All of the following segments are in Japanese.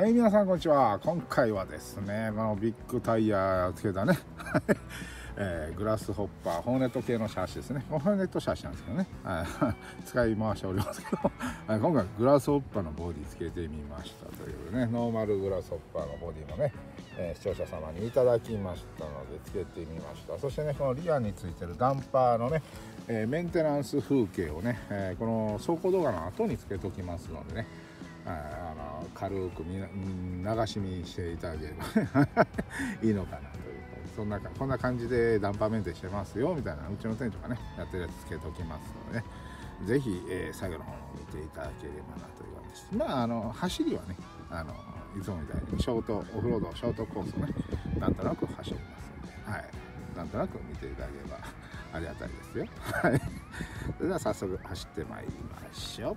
はい皆さんこんにちは。今回はですねこのビッグタイヤをつけたね。えー、グラスホッパーホーネット系のシャーシですね。ホーネットシャーシなんですけどね。使い回しておりますけど今回グラスホッパーのボディつけてみましたというね。ノーマルグラスホッパーのボディもね、えー、視聴者様にいただきましたのでつけてみました。そしてねこのリアについてるダンパーのね、えー、メンテナンス風景をね、えこの走行動画の後につけときますのでね。あの軽く流し見していただければ いいのかなというそんなこんな感じでダンパーメンテしてますよみたいなうちの店長がねやってるやつつけておきますのでね是非、えー、最後の方も見ていただければなというわけです。まああの走りはねあのいつもみたいにショートオフロードショートコースをねなんとなく走りますのではい。なんとなく見ていただければ ありがたいですよ。はい。それでは早速走ってまいりましょう。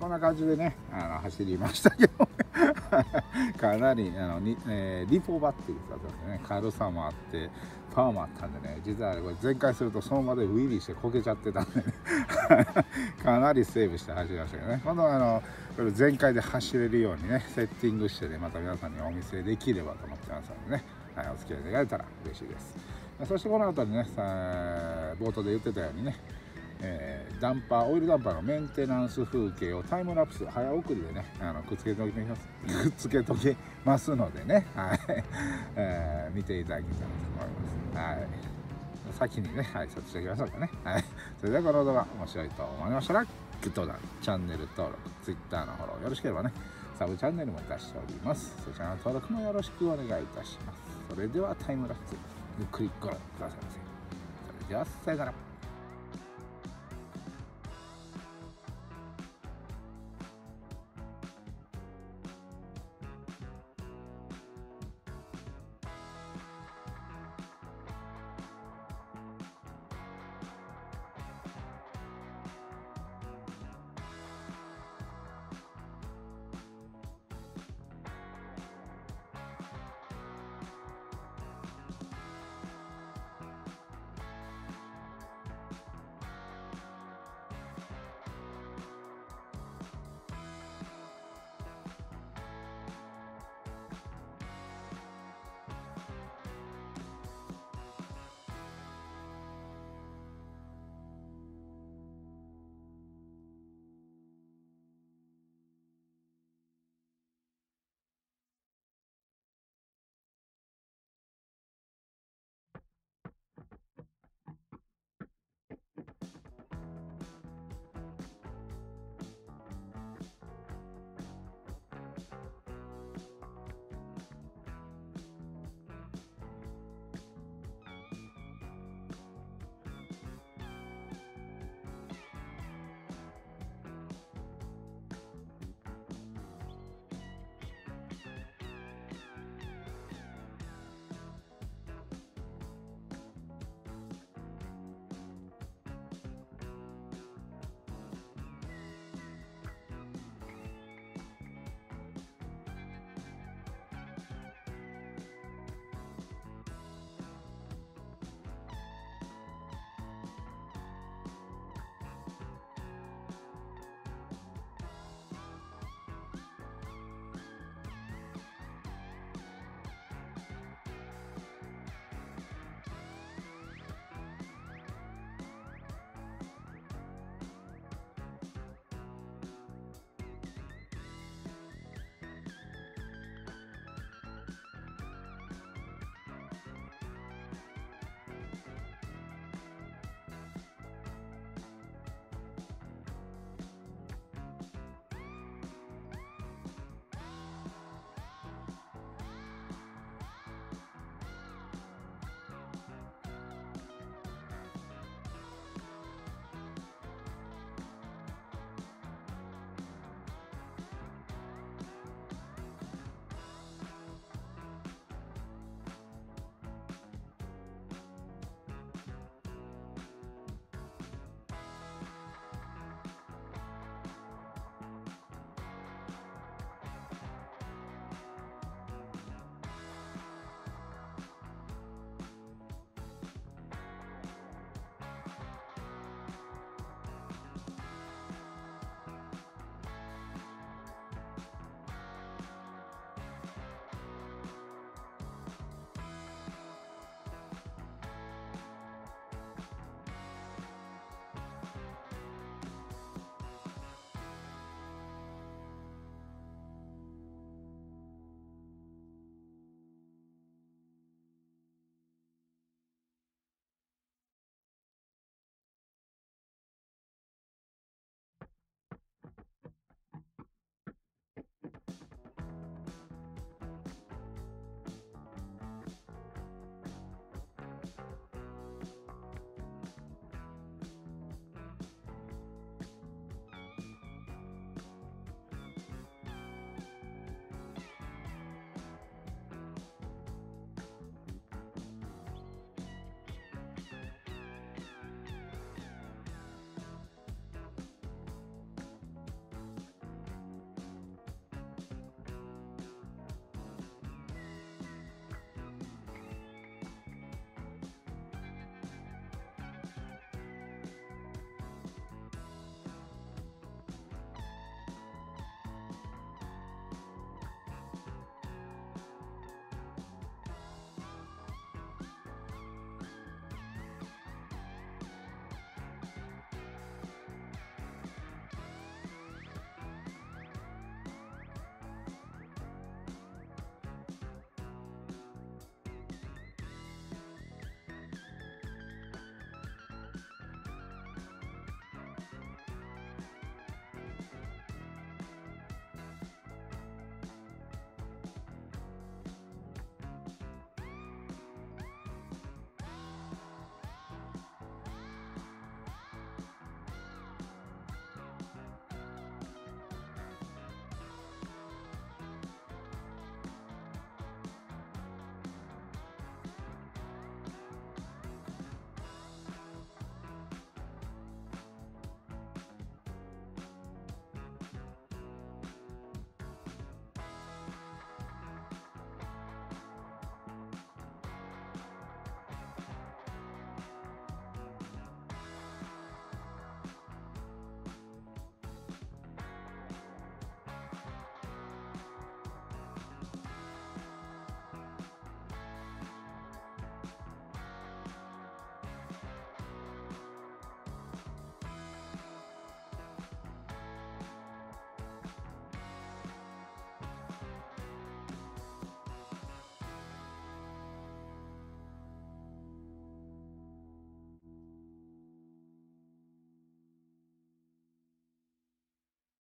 こんな感じでねあの走りましたけど かなりあのに、えー、リポバッテリー使ってますね。軽さもあってパワーもあったんでね。実はこれ全開するとその場でウィリーしてこけちゃってたんでね。かなりセーブして走りましたけどね。今度あのこれ全開で走れるようにねセッティングしてねまた皆さんにお見せできればと思ってますのでね、はい、お付き合い願えたら嬉しいです。そしてこの後にねさ冒頭で言ってたようにねえー、ダンパーオイルダンパーのメンテナンス風景をタイムラプス早送りでねあのくっつけておきます くっつけときますのでね、はい えー、見ていただきたいと思います。はい先にね、はい、ちょっとしておきましょうかね。はい。それではこの動画面白いと思いましたら、グッドボタン、チャンネル登録、Twitter のフォローよろしければね、サブチャンネルもいたしております。そちらの登録もよろしくお願いいたします。それではタイムラプス、ゆっくりご覧くださいませ。それでは、さよなら。